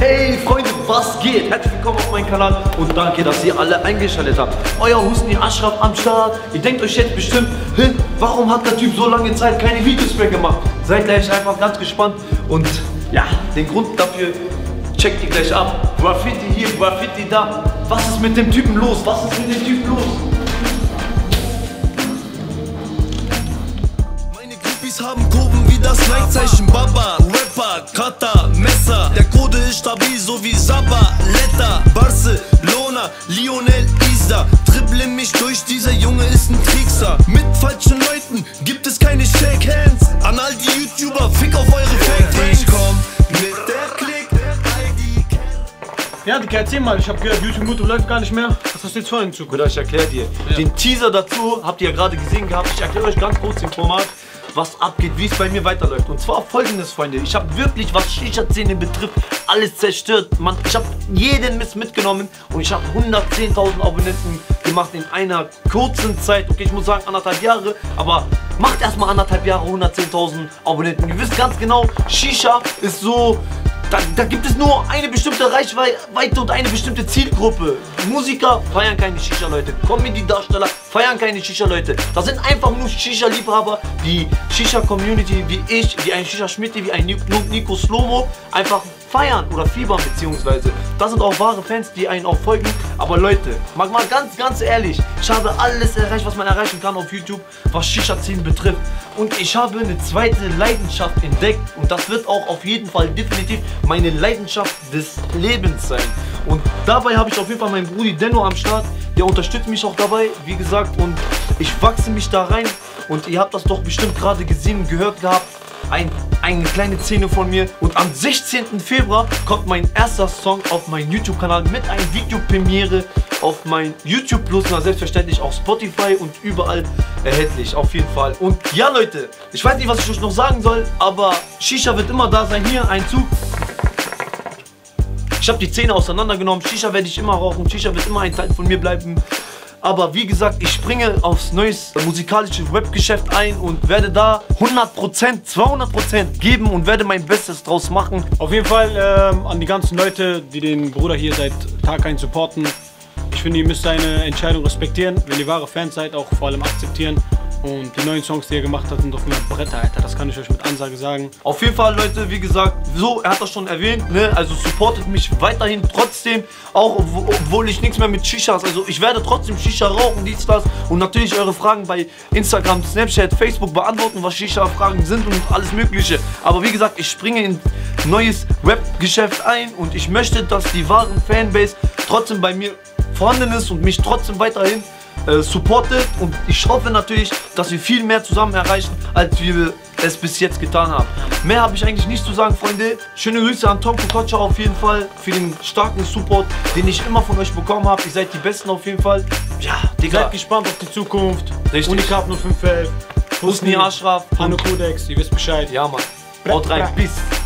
Hey Freunde, was geht? Herzlich willkommen auf meinem Kanal und danke, dass ihr alle eingeschaltet habt. Euer Husni Ashraf am Start. Ihr denkt euch jetzt bestimmt, hey, warum hat der Typ so lange Zeit keine Videos mehr gemacht? Seid gleich einfach ganz gespannt und ja, den Grund dafür checkt ihr gleich ab. Graffiti hier, Graffiti da. Was ist mit dem Typen los? Was ist mit dem Typen los? Meine Groupies haben Kurven wie das Like-Zeichen Baba, Rapper, Kata, Messer Der Code stabil, so wie Sabba, Letta, Barcelona, Lionel Isda Dribble mich durch, dieser Junge ist ein Trickser Mit falschen Leuten gibt es keine Shake Hands An all die YouTuber, fick auf eure Fake Ich komm mit der Klick, Ja, Dicker, erzähl mal, ich hab gehört, YouTube Mutu läuft gar nicht mehr. Was hast du jetzt vorhin in Zukunft? Bruder, ich erkläre dir. Den Teaser dazu habt ihr ja gerade gesehen gehabt. Ich erkläre euch ganz kurz im Format, was abgeht, wie es bei mir weiterläuft. Und zwar folgendes, Freunde. Ich habe wirklich, was Shisha-Szene betrifft, alles zerstört. Man, ich habe jeden Mist mitgenommen und ich habe 110.000 Abonnenten gemacht in einer kurzen Zeit. Okay, ich muss sagen anderthalb Jahre, aber macht erstmal anderthalb Jahre 110.000 Abonnenten. Ihr wisst ganz genau, Shisha ist so da, da, gibt es nur eine bestimmte Reichweite und eine bestimmte Zielgruppe. Musiker feiern keine Shisha-Leute. Comedy-Darsteller feiern keine Shisha-Leute. Das sind einfach nur Shisha-Liebhaber, die Shisha-Community wie ich, wie ein Shisha-Schmidt, wie ein Nico Slomo einfach feiern oder fiebern beziehungsweise. Das sind auch wahre Fans, die einen auch folgen. Aber Leute, mag mal ganz, ganz ehrlich, ich habe alles erreicht, was man erreichen kann auf YouTube, was Shisha-Ziehen betrifft. Und ich habe eine zweite Leidenschaft entdeckt und das wird auch auf jeden Fall definitiv meine Leidenschaft des Lebens sein. Und dabei habe ich auf jeden Fall meinen Brudi Denno am Start, der unterstützt mich auch dabei, wie gesagt, und ich wachse mich da rein. Und ihr habt das doch bestimmt gerade gesehen und gehört gehabt ein, eine kleine Szene von mir. Und am 16. Februar kommt mein erster Song auf meinen YouTube-Kanal mit einer Videopremiere auf mein YouTube Plus, na selbstverständlich auf Spotify und überall erhältlich, auf jeden Fall. Und ja, Leute, ich weiß nicht, was ich euch noch sagen soll, aber Shisha wird immer da sein. Hier ein Zug. Ich habe die Zähne auseinandergenommen. Shisha werde ich immer rauchen. Shisha wird immer ein Teil von mir bleiben. Aber wie gesagt, ich springe aufs neues musikalische Webgeschäft ein und werde da 100%, 200% geben und werde mein Bestes draus machen. Auf jeden Fall ähm, an die ganzen Leute, die den Bruder hier seit Tag 1 supporten. Ich finde, ihr müsst seine Entscheidung respektieren. Wenn ihr wahre Fans seid, auch vor allem akzeptieren. Und die neuen Songs, die er gemacht hat, sind doch mehr Bretter, Alter. Das kann ich euch mit Ansage sagen. Auf jeden Fall, Leute, wie gesagt, so, er hat das schon erwähnt, ne? Also supportet mich weiterhin trotzdem, auch obwohl ich nichts mehr mit Shishas, also ich werde trotzdem Shisha rauchen, dies, das und natürlich eure Fragen bei Instagram, Snapchat, Facebook beantworten, was Shisha-Fragen sind und alles mögliche. Aber wie gesagt, ich springe in neues Webgeschäft ein und ich möchte, dass die wahren Fanbase trotzdem bei mir vorhanden ist und mich trotzdem weiterhin äh, supportet und ich hoffe natürlich, dass wir viel mehr zusammen erreichen, als wir es bis jetzt getan haben. Mehr habe ich eigentlich nicht zu sagen, Freunde. Schöne Grüße an Tom Kokocha auf jeden Fall für den starken Support, den ich immer von euch bekommen habe. Ihr seid die Besten auf jeden Fall. Ja, Digga. Seid gespannt auf die Zukunft. Richtig. Unikat 0511. Husni Ashraf. Hanno Kodex, ihr wisst Bescheid. Ja, Mann. Haut rein. Peace.